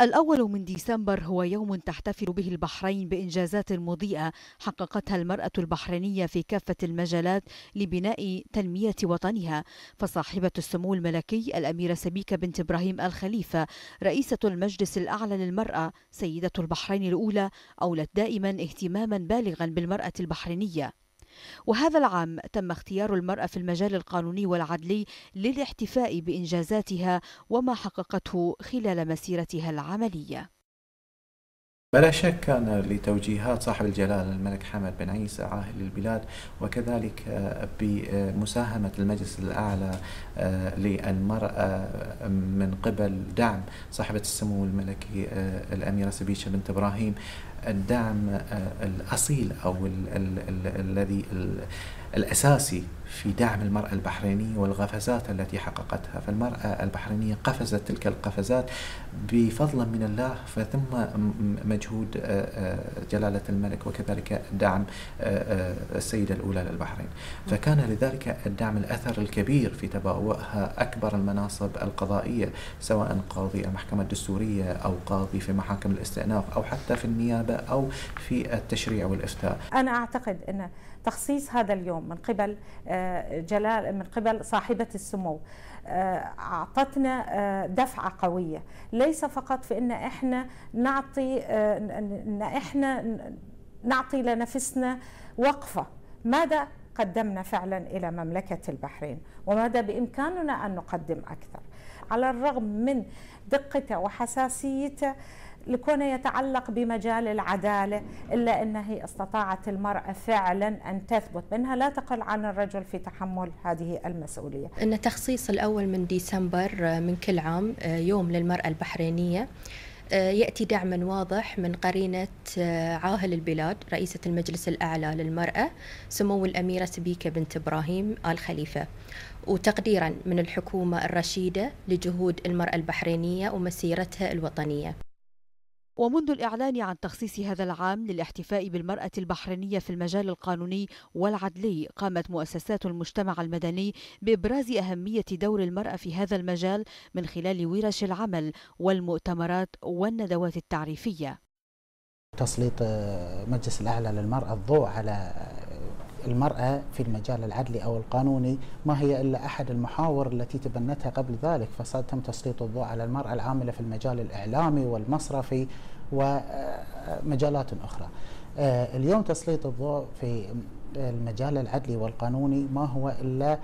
الأول من ديسمبر هو يوم تحتفل به البحرين بإنجازات مضيئة حققتها المرأة البحرينية في كافة المجالات لبناء تنمية وطنها. فصاحبة السمو الملكي الأميرة سبيكة بنت إبراهيم الخليفة رئيسة المجلس الأعلى للمرأة سيدة البحرين الأولى أولت دائما اهتماما بالغا بالمرأة البحرينية. وهذا العام تم اختيار المرأة في المجال القانوني والعدلي للاحتفاء بإنجازاتها وما حققته خلال مسيرتها العملية. بلا شك كان لتوجيهات صاحب الجلالة الملك حمد بن عيسى عاهل البلاد وكذلك بمساهمة المجلس الأعلى للمرأة من قبل دعم صاحبة السمو الملكي الأميرة سبيشة بنت إبراهيم الدعم الأصيل أو الذي الأساسي في دعم المرأة البحرينية والقفزات التي حققتها. فالمرأة البحرينية قفزت تلك القفزات بفضل من الله ثم مجهود جلالة الملك وكذلك دعم السيدة الأولى للبحرين. فكان لذلك الدعم الأثر الكبير في تبوأها أكبر المناصب القضائية سواء قاضي المحكمة الدستورية أو قاضي في محاكم الاستئناف أو حتى في النيابة أو في التشريع والإفتاء. أنا أعتقد أن تخصيص هذا اليوم من قبل جلال من قبل صاحبة السمو. أعطتنا دفعة قوية. ليس فقط في إن إحنا نعطي إن إحنا نعطي لنفسنا وقفة. ماذا قدمنا فعلا إلى مملكة البحرين؟ وماذا بإمكاننا أن نقدم أكثر؟ على الرغم من دقته وحساسيته لكونه يتعلق بمجال العدالة إلا أنها استطاعت المرأة فعلا أن تثبت منها لا تقل عن الرجل في تحمل هذه المسؤولية. أن تخصيص الأول من ديسمبر من كل عام يوم للمرأة البحرينية يأتي دعما واضح من قرينة عاهل البلاد رئيسة المجلس الأعلى للمرأة سمو الأميرة سبيكة بنت إبراهيم آل خليفة. وتقديرا من الحكومة الرشيدة لجهود المرأة البحرينية ومسيرتها الوطنية. ومنذ الإعلان عن تخصيص هذا العام للاحتفاء بالمرأة البحرينية في المجال القانوني والعدلي قامت مؤسسات المجتمع المدني بإبراز أهمية دور المرأة في هذا المجال من خلال ورش العمل والمؤتمرات والندوات التعريفية. تسليط مجلس الأعلى للمرأة الضوء على المرأة في المجال العدلي أو القانوني ما هي إلا أحد المحاور التي تبنتها قبل ذلك. فصار تسليط الضوء على المرأة العاملة في المجال الإعلامي والمصرفي ومجالات أخرى. اليوم تسليط الضوء في المجال العدلي والقانوني ما هو إلا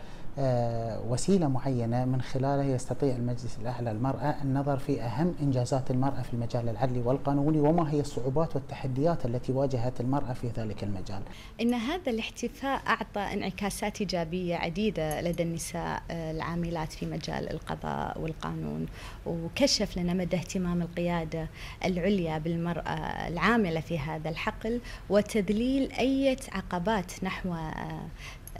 وسيلة معينة من خلالها يستطيع المجلس الأعلى للمرأة النظر في أهم إنجازات المرأة في المجال العدلي والقانوني وما هي الصعوبات والتحديات التي واجهت المرأة في ذلك المجال. إن هذا الاحتفاء أعطى انعكاسات إيجابية عديدة لدى النساء العاملات في مجال القضاء والقانون وكشف لنا مدى اهتمام القيادة العليا بالمرأة العاملة في هذا الحقل وتذليل أي عقبات نحو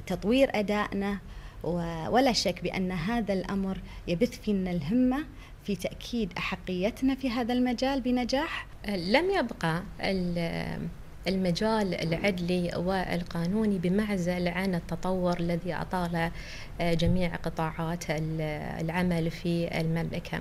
تطوير أدائنا ولا شك بأن هذا الأمر يبث فينا الهمة في تأكيد أحقيتنا في هذا المجال بنجاح. لم يبقى المجال العدلي والقانوني بمعزل عن التطور الذي أطال جميع قطاعات العمل في المملكة.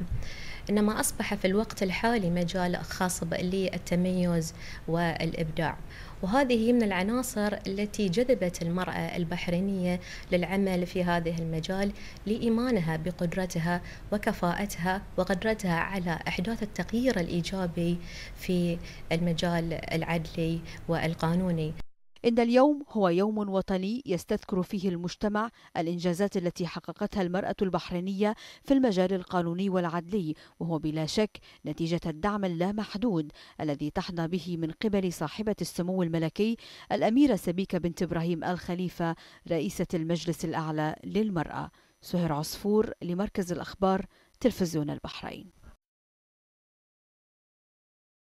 إنما أصبح في الوقت الحالي مجال خاص للتميز والإبداع. وهذه من العناصر التي جذبت المرأة البحرينية للعمل في هذه المجال لإيمانها بقدرتها وكفاءتها وقدرتها على إحداث التغيير الإيجابي في المجال العدلي والقانوني. إن اليوم هو يوم وطني يستذكر فيه المجتمع الإنجازات التي حققتها المرأة البحرينية في المجال القانوني والعدلي وهو بلا شك نتيجة الدعم اللامحدود الذي تحظى به من قبل صاحبة السمو الملكي الأميرة سبيكة بنت إبراهيم الخليفة رئيسة المجلس الأعلى للمرأة. سهر عصفور لمركز الأخبار تلفزيون البحرين.